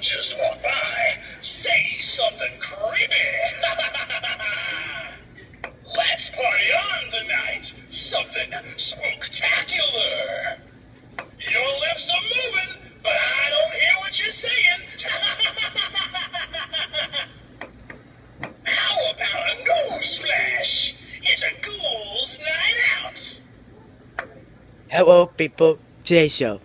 Just walk by. Say something creepy. Let's party on tonight. Something spectacular. Your lips are moving, but I don't hear what you're saying. How about a nose flash? It's a ghoul's night out. Hello, people. Today's show.